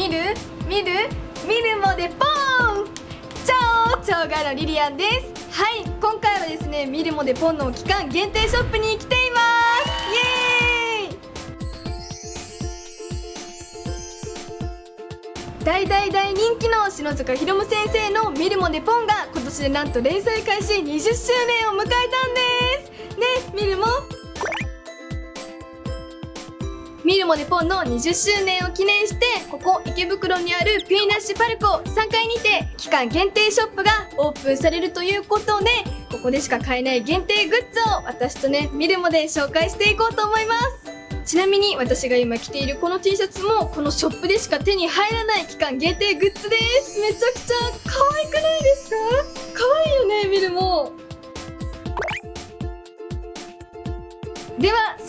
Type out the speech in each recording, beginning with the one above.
見る？見る？見るもでポン！超超ガのリリアンです。はい今回はですね見るもでポンの期間限定ショップに来ています。イエーイ！大大大人気の篠塚ひろむ先生の「見るもでポン」が今年でなんと連載開始20周年を迎えたんです。ね見るも？ミルモデポンの20周年を記念してここ池袋にあるピーナッシュパルコ3階にて期間限定ショップがオープンされるということでここでしか買えない限定グッズを私とねミルモで紹介していこうと思います。ちなみに私が今着ているこの T シャツもこのショップでしか手に入らない期間限定グッズです。めちゃくちゃ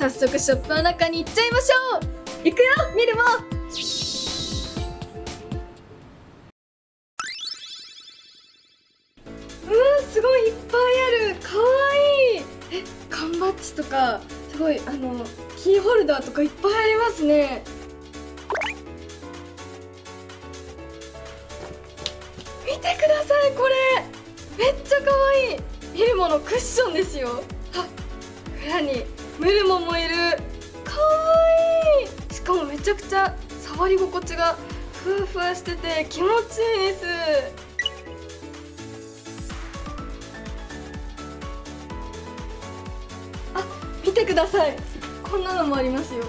早速ショップの中に行っちゃいましょう。行くよミルモうわすごいいっぱいある。かわいい。え缶バッジとかすごいあのキーホルダーとかいっぱいありますね。見てくださいこれ。めっちゃかわいい。ミルモのクッションですよ。あ裏にメルモもいる。かわいい。しかもめちゃくちゃ触り心地がふわふわしてて気持ちいいです。あ見てください。こんなのもありますよ。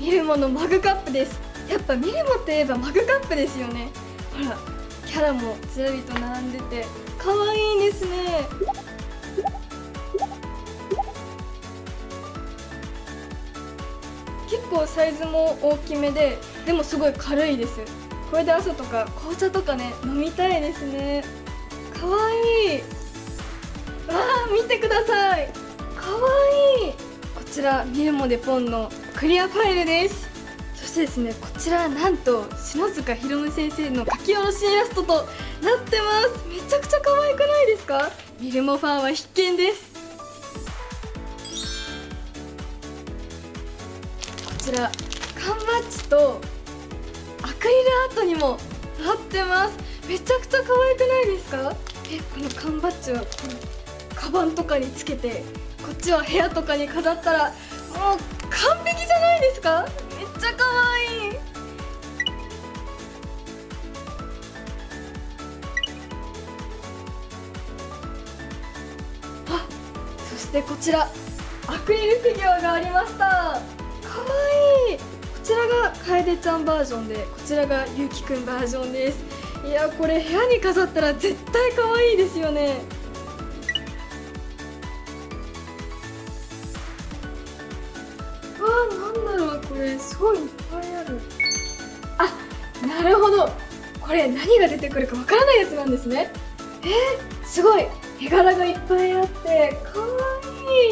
ミルモのマグカップです。やっぱミルモって言えばマグカップですよね。ほらキャラもずらりと並んでて。可愛いですね。結構サイズも大きめででもすごい軽いです。これで朝とか紅茶とかね飲みたいですね。かわいい。わあ見てください。かわいい。こちらミルモデポンのクリアファイルです。そしてですねこちらなんと篠塚ひろむ先生の書き下ろしイラストとなってます。めちゃくちゃ可愛くないですか？ミルモファンは必見です。ちら缶バッジとアクリルアートにもなってます。めちゃくちゃ可愛くないですか？えこの缶バッジはこのカバンとかにつけてこっちは部屋とかに飾ったらもう完璧じゃないですか？めっちゃ可愛い。あそしてこちらアクリルフィギュアがありました。ちらが楓ちゃんバージョンでこちらがゆうきくんバージョンです。いやこれ部屋に飾ったら絶対可愛いですよね。わあなんだろうこれすごいいっぱいある。あなるほど。これ何が出てくるかわからないやつなんですね。えー、すごい絵柄がいっぱいあってかわ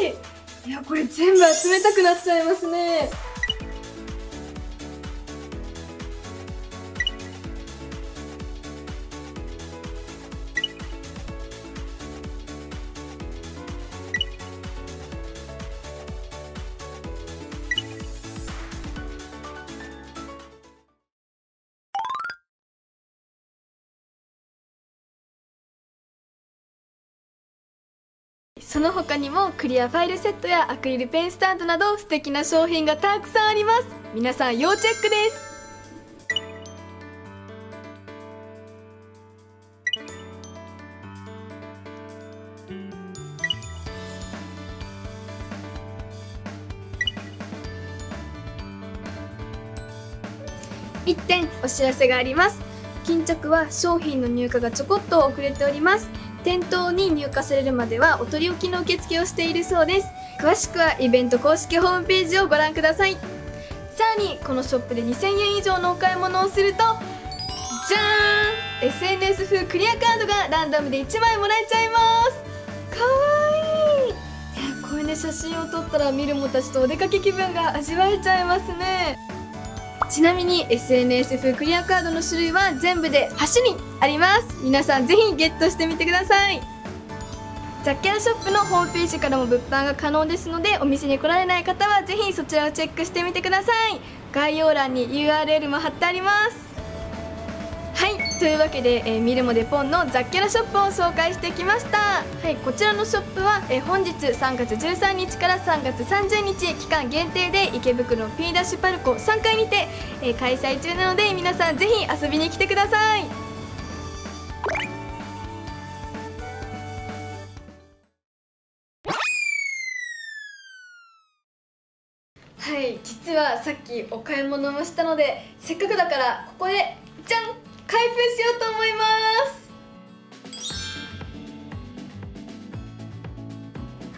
いい。いやこれ全部集めたくなっちゃいますね。その他にもクリアファイルセットやアクリルペンスタンドなど素敵な商品がたくさんあります。皆さん要チェックです。1点お知らせがあります。巾着は商品の入荷がちょこっと遅れております。店頭に入荷されるまではお取り置きの受付をしているそうです。詳しくはイベント公式ホームページをご覧ください。さらにこのショップで2000円以上のお買い物をするとじゃーん SNS 風クリアカードがランダムで1枚もらえちゃいます。かわいい！いやこういうね写真を撮ったら見るもたちとお出かけ気分が味わえちゃいますね。ちなみに SNS 風クリアカードの種類は全部で8種類あります。皆さんぜひゲットしてみてください。ザッキャラショップのホームページからも物販が可能ですのでお店に来られない方はぜひそちらをチェックしてみてください。概要欄に URL も貼ってあります。というわけで、えー、ミルモデポンの雑キャラショップを紹介してきました。はいこちらのショップは、えー、本日3月13日から3月30日期間限定で池袋 P ダッシュパルコ3階にて、えー、開催中なので皆さんぜひ遊びに来てください。はい実はさっきお買い物もしたのでせっかくだからここでじゃん。開封しようと思います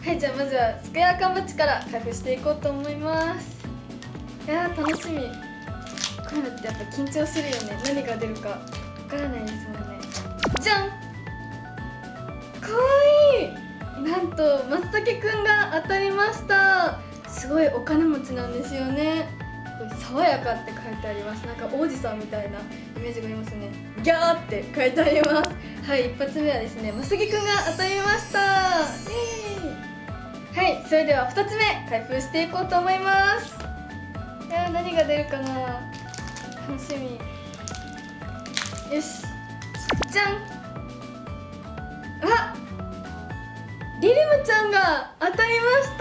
はいじゃあまずはス。クエア缶バッジから開封していこうと思いますいやー楽しみ。こういうのってやっぱ緊張するよね。何が出るか。わからないですもんね。じゃん。かわいいなんと松茸くんが当たりました。すごいお金持ちなんですよね。爽やかって書いてあります。なんか王子さんみたいなイメージがありますね。ギャーって書いてあります。はい一発目はですねまさぎくんが当たりました。はいそれでは2つ目開封していこうと思います。いや何が出るかな。楽しみ。よし。じゃん。あリルムちゃんが当たりました。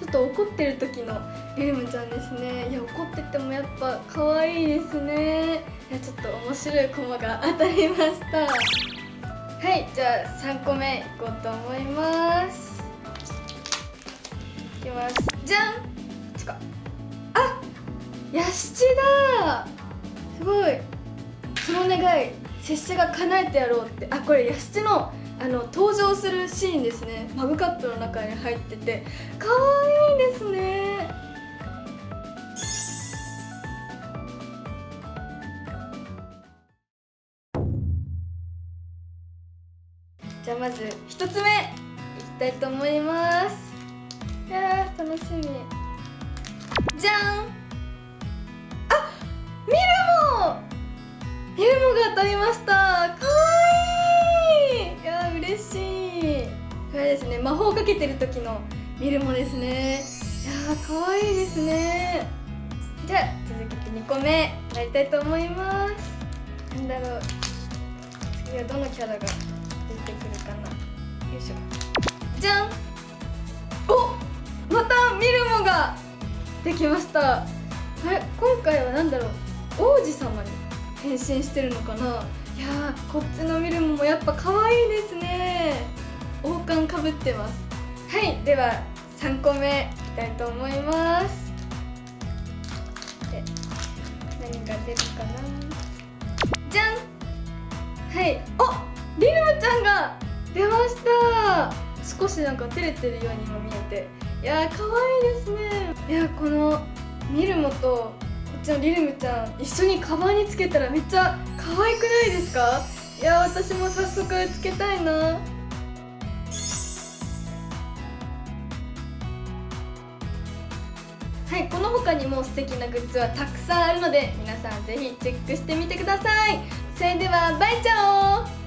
ちょっと怒ってる時のリルムちゃんですね。いや怒っててもやっぱ可愛いですね。いやちょっと面白いコマが当たりました。はいじゃあ3個目いこうと思います。いきます。じゃん。こっちか。あヤシチだ。すごい。その願い拙者が叶えてやろうって。あこれヤシチのあの登場するシーンですね。マグカップの中に入ってて。可愛いですね。じゃあまず1つ目いきたいと思います。いや楽しみ。じゃん。あミルモ。ミルモが当たりました。かわいい。いや嬉しい。これですね魔法かけてる時のミルモですね。いやーかわいいですね。じゃあ続けて2個目やりたいと思います。なんだろう。次はどのキャラがいしょじゃん。おまたミルモができました。あれ今回は何だろう。王子様に変身してるのかな。いやーこっちのミルモもやっぱ可愛いですね。王冠かぶってます。はいでは3個目いきたいと思います。で何が出るかな。じゃん。はいおリルムちゃんが出ました。少しなんか照れてるようにも見えて。いやー可愛いですね。いやこのミルモとこっちのリルムちゃん一緒にカバンにつけたらめっちゃ可愛くないですか？いや私も早速つけたいな。はいこの他にも素敵なグッズはたくさんあるので皆さんぜひチェックしてみてください。それではバイチャオ